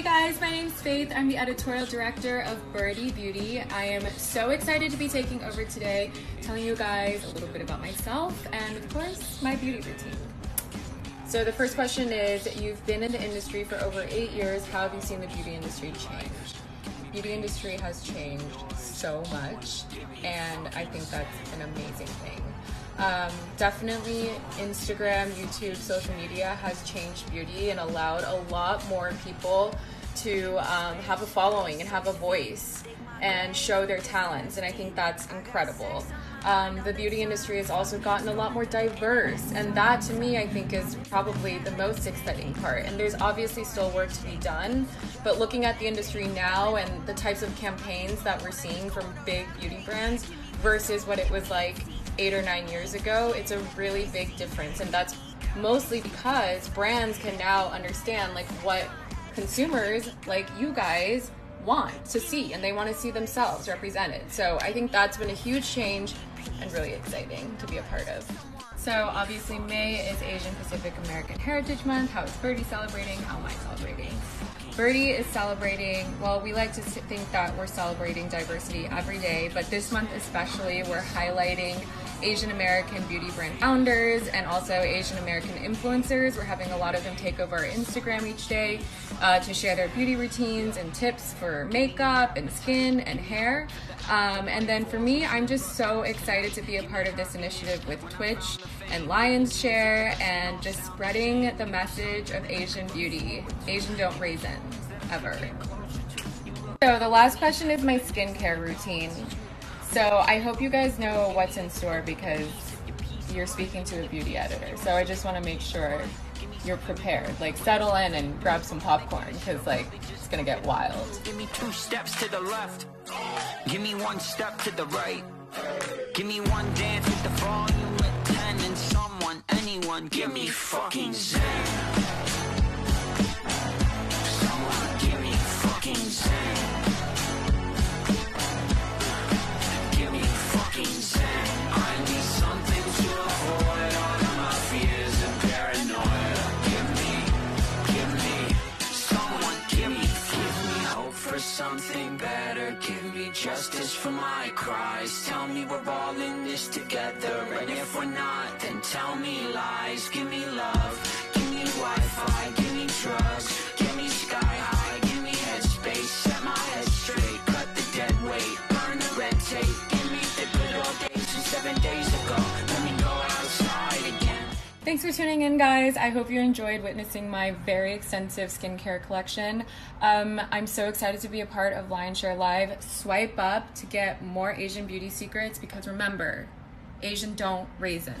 Hey guys, my name's Faith. I'm the editorial director of Byrdie Beauty. I am so excited to be taking over today, telling you guys a little bit about myself and, of course, my beauty routine. So, the first question is You've been in the industry for over eight years. How have you seen the beauty industry change? Beauty industry has changed so much, and I think that's an amazing thing. Um, definitely, Instagram, YouTube, social media has changed beauty and allowed a lot more people to um, have a following and have a voice and show their talents, and I think that's incredible. Um, the beauty industry has also gotten a lot more diverse, and that to me, I think, is probably the most exciting part. And there's obviously still work to be done, but looking at the industry now and the types of campaigns that we're seeing from big beauty brands versus what it was like eight or nine years ago, it's a really big difference. And that's mostly because brands can now understand like what consumers like you guys want to see and they want to see themselves represented. So I think that's been a huge change and really exciting to be a part of. So obviously May is Asian Pacific American Heritage Month. How is Byrdie celebrating? How am I celebrating? Byrdie is celebrating, well, we like to think that we're celebrating diversity every day, but this month especially, we're highlighting Asian American beauty brand founders and also Asian American influencers. We're having a lot of them take over our Instagram each day uh, to share their beauty routines and tips for makeup and skin and hair. Um, and then for me, I'm just so excited to be a part of this initiative with Twitch and Lions Share and just spreading the message of Asian beauty. Asian don't raisin, ever. So the last question is my skincare routine. So I hope you guys know what's in store because you're speaking to a beauty editor. So I just want to make sure you're prepared. Like settle in and grab some popcorn because like it's gonna get wild. Give me two steps to the left. Give me one step to the right. Give me one dance anyone, give me fucking zen. Someone give me fucking zen. Give me fucking zen. I need something to avoid all of my fears and paranoia. Give me, give me, someone give me, give me hope for something better. Give me justice for my cries. Tell me we're all in this together. And if we're not, tell me lies. Give me love, give me Wi-Fi, give me drugs, give me sky high, give me headspace. Set my head straight, cut the dead weight, burn the red tape. Give me the good old days from seven days ago. Thanks for tuning in, guys. I hope you enjoyed witnessing my very extensive skincare collection. Um, I'm so excited to be a part of Lion Share Live. Swipe up to get more Asian beauty secrets because remember, Asian don't raisin.